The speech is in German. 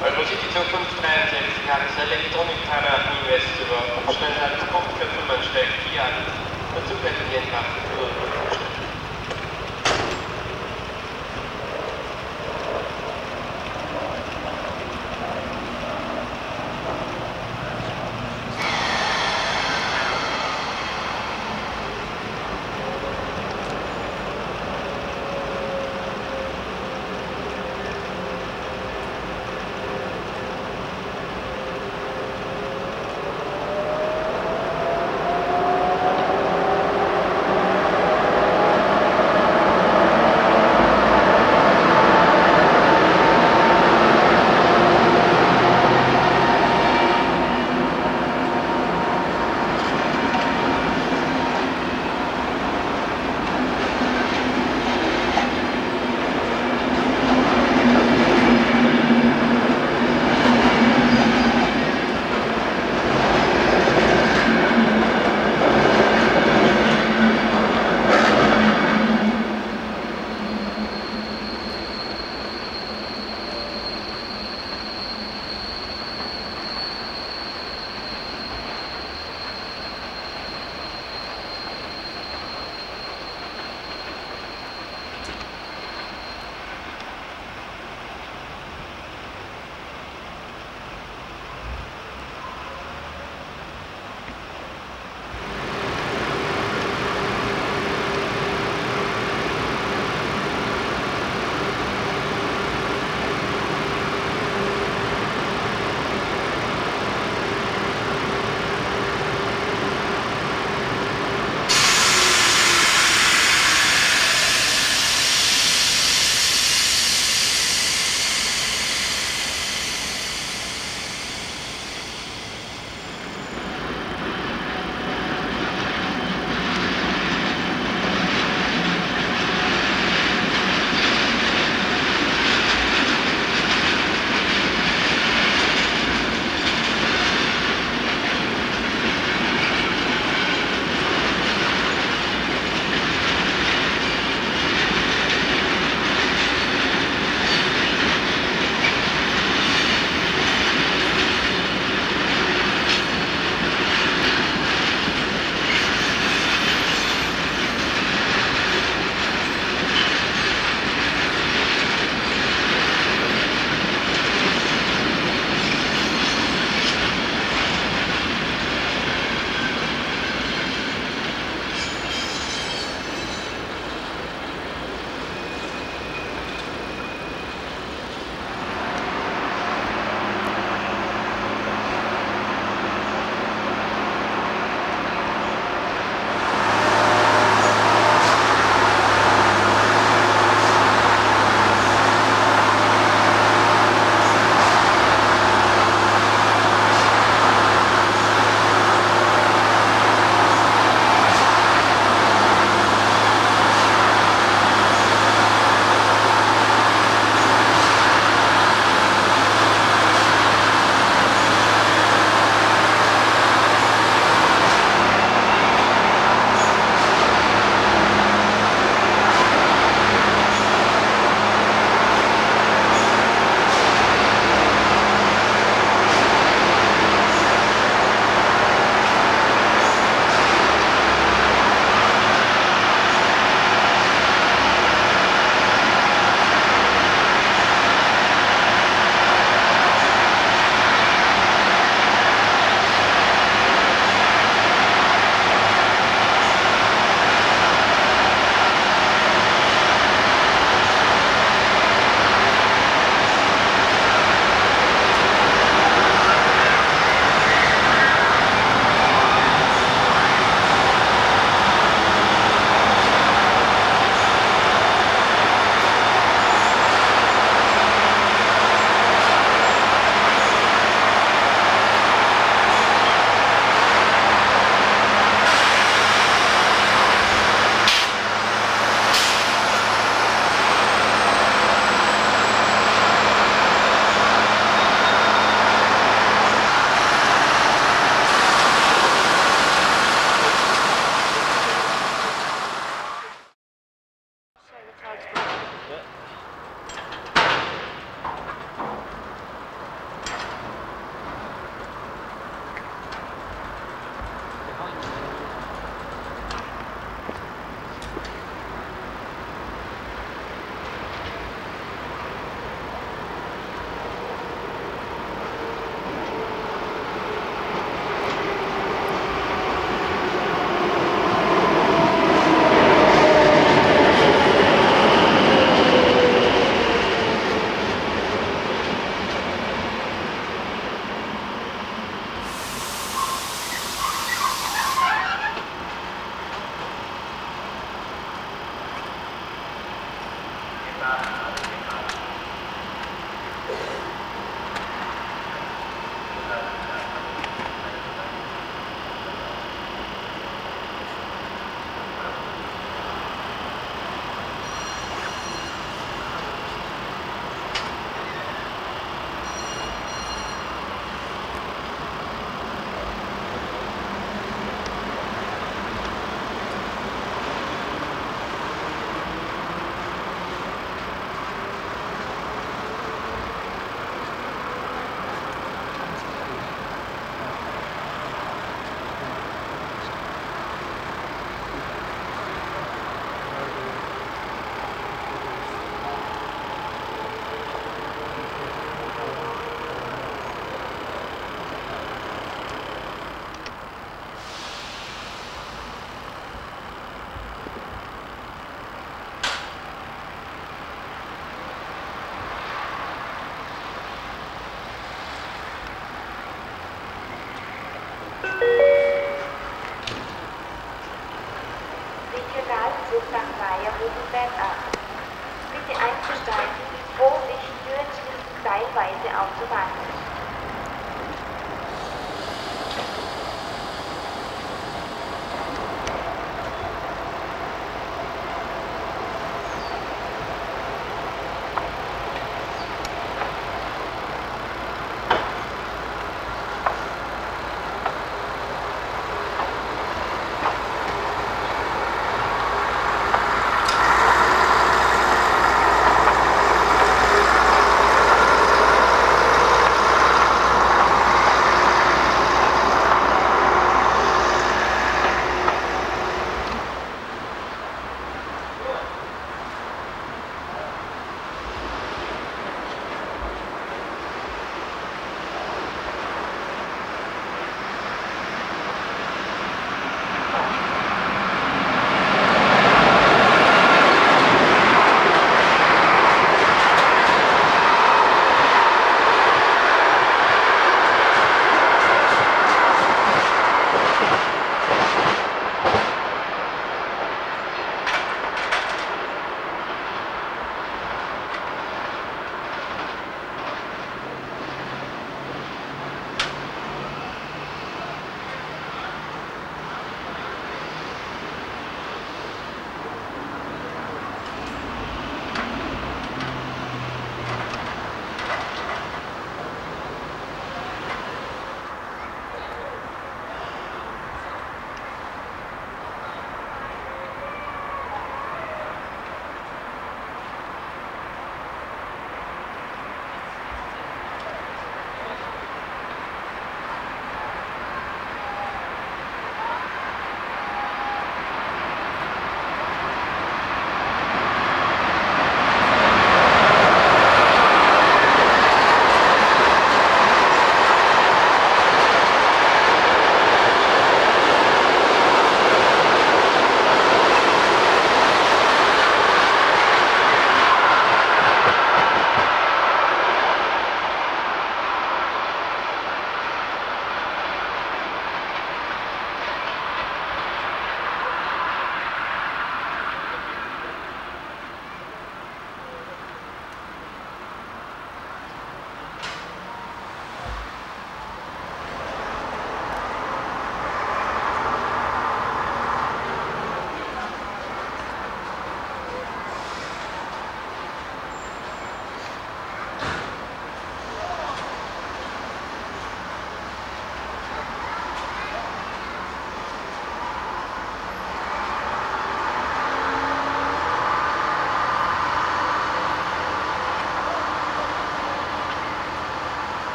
Velocity 563 hat das Elektronik-Tarnaten West über Schnelligkeit 5 für 5 steigt 4 an. Dazu können wir nach